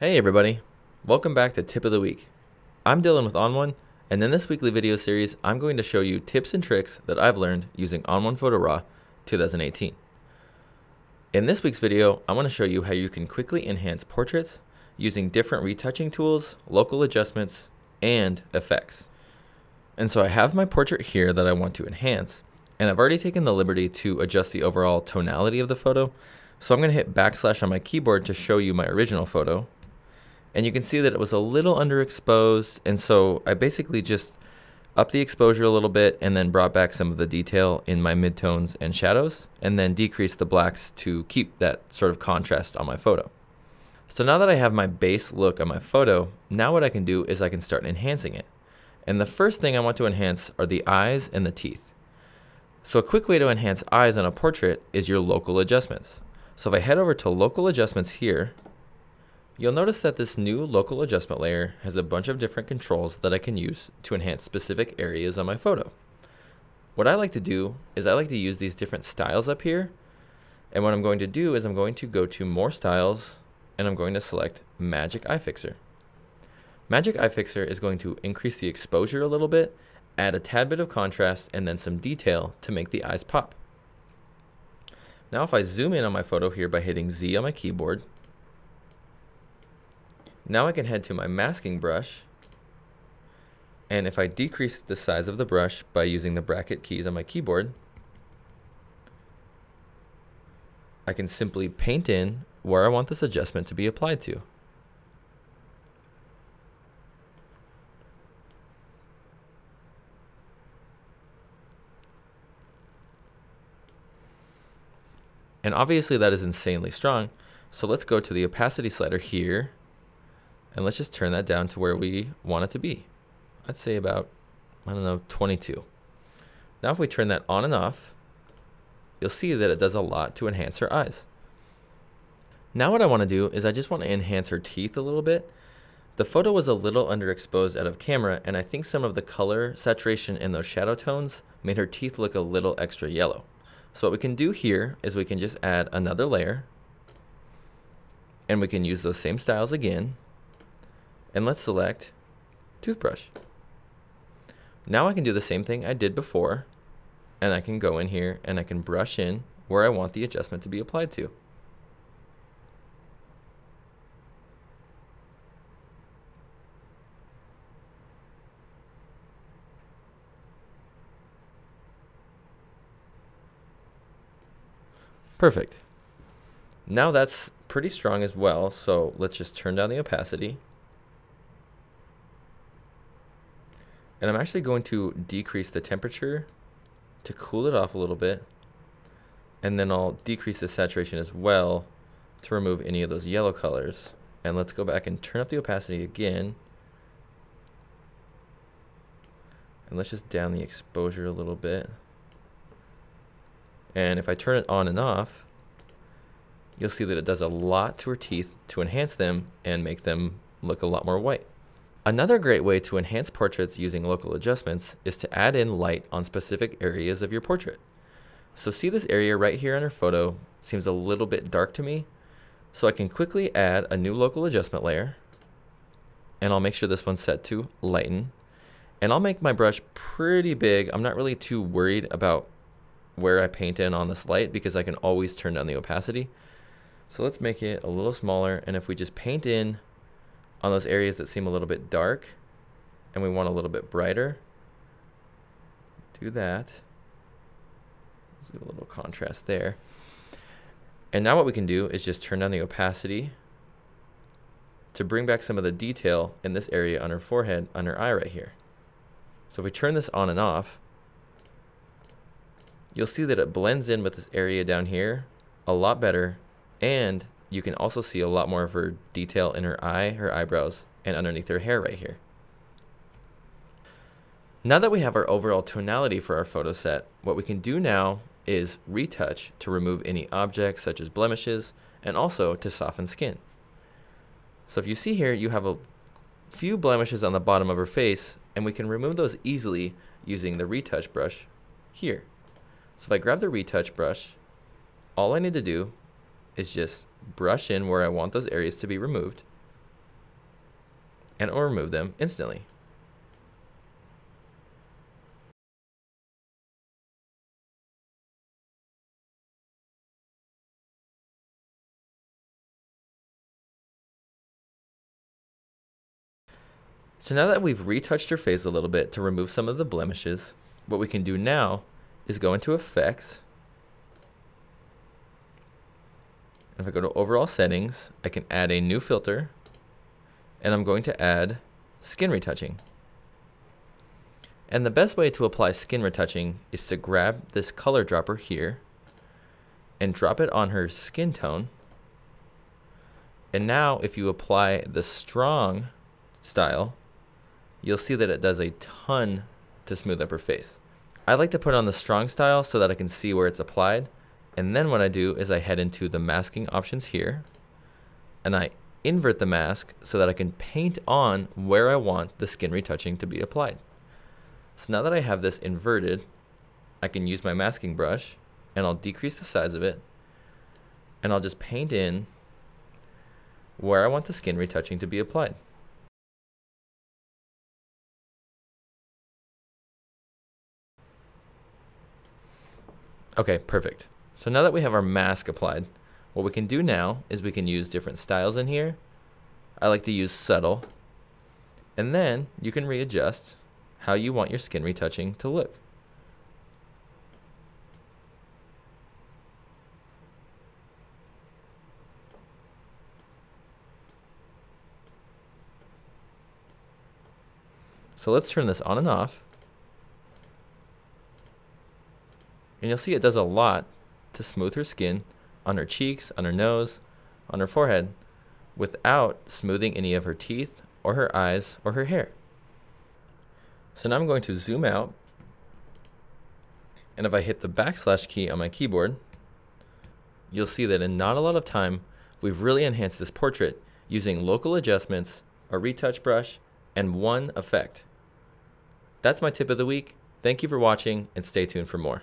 Hey everybody, welcome back to Tip of the Week. I'm Dylan with ON1, and in this weekly video series, I'm going to show you tips and tricks that I've learned using ON1 Photo RAW 2018. In this week's video, I want to show you how you can quickly enhance portraits using different retouching tools, local adjustments, and effects. And so I have my portrait here that I want to enhance, and I've already taken the liberty to adjust the overall tonality of the photo. So I'm going to hit backslash on my keyboard to show you my original photo. And you can see that it was a little underexposed, and so I basically just upped the exposure a little bit and then brought back some of the detail in my midtones and shadows, and then decreased the blacks to keep that sort of contrast on my photo. So now that I have my base look on my photo, now what I can do is I can start enhancing it. And the first thing I want to enhance are the eyes and the teeth. So a quick way to enhance eyes on a portrait is your local adjustments. So if I head over to local adjustments here, you'll notice that this new local adjustment layer has a bunch of different controls that I can use to enhance specific areas on my photo. What I like to do is I like to use these different styles up here. And what I'm going to do is I'm going to go to more styles and I'm going to select Magic Eye Fixer. Magic Eye Fixer is going to increase the exposure a little bit, add a tad bit of contrast, and then some detail to make the eyes pop. Now if I zoom in on my photo here by hitting Z on my keyboard, now I can head to my masking brush, and if I decrease the size of the brush by using the bracket keys on my keyboard, I can simply paint in where I want this adjustment to be applied to. And obviously that is insanely strong. So let's go to the opacity slider here and let's just turn that down to where we want it to be. I'd say about, I don't know, 22. Now if we turn that on and off, you'll see that it does a lot to enhance her eyes. Now what I want to do is I just want to enhance her teeth a little bit. The photo was a little underexposed out of camera and I think some of the color saturation in those shadow tones made her teeth look a little extra yellow. So what we can do here is we can just add another layer and we can use those same styles again and let's select toothbrush. Now I can do the same thing I did before and I can go in here and I can brush in where I want the adjustment to be applied to. Perfect. Now that's pretty strong as well, so let's just turn down the opacity. And I'm actually going to decrease the temperature to cool it off a little bit. And then I'll decrease the saturation as well to remove any of those yellow colors. And let's go back and turn up the opacity again. And let's just down the exposure a little bit. And if I turn it on and off, you'll see that it does a lot to her teeth to enhance them and make them look a lot more white. Another great way to enhance portraits using local adjustments is to add in light on specific areas of your portrait. So see this area right here in her photo seems a little bit dark to me. So I can quickly add a new local adjustment layer and I'll make sure this one's set to lighten. And I'll make my brush pretty big. I'm not really too worried about where I paint in on this light because I can always turn down the opacity. So let's make it a little smaller. And if we just paint in on those areas that seem a little bit dark and we want a little bit brighter, do that. Let's do a little contrast there. And now what we can do is just turn down the opacity to bring back some of the detail in this area on her forehead, on her eye right here. So if we turn this on and off, you'll see that it blends in with this area down here a lot better and you can also see a lot more of her detail in her eye, her eyebrows, and underneath her hair right here. Now that we have our overall tonality for our photo set, what we can do now is retouch to remove any objects such as blemishes and also to soften skin. So if you see here, you have a few blemishes on the bottom of her face and we can remove those easily using the retouch brush here. So if I grab the retouch brush, all I need to do is just brush in where I want those areas to be removed. and it will remove them instantly. So now that we've retouched her face a little bit to remove some of the blemishes, what we can do now is go into effects. If I go to overall settings, I can add a new filter and I'm going to add skin retouching. And the best way to apply skin retouching is to grab this color dropper here and drop it on her skin tone. And now if you apply the strong style, you'll see that it does a ton to smooth up her face. I like to put on the strong style so that I can see where it's applied. And then what I do is I head into the masking options here and I invert the mask so that I can paint on where I want the skin retouching to be applied. So now that I have this inverted, I can use my masking brush and I'll decrease the size of it and I'll just paint in where I want the skin retouching to be applied. Okay, perfect. So now that we have our mask applied, what we can do now is we can use different styles in here. I like to use subtle. And then you can readjust how you want your skin retouching to look. So let's turn this on and off. And you'll see it does a lot to smooth her skin on her cheeks, on her nose, on her forehead, without smoothing any of her teeth or her eyes or her hair. So now I'm going to zoom out. And if I hit the backslash key on my keyboard, you'll see that in not a lot of time, we've really enhanced this portrait using local adjustments, a retouch brush, and one effect. That's my tip of the week. Thank you for watching and stay tuned for more.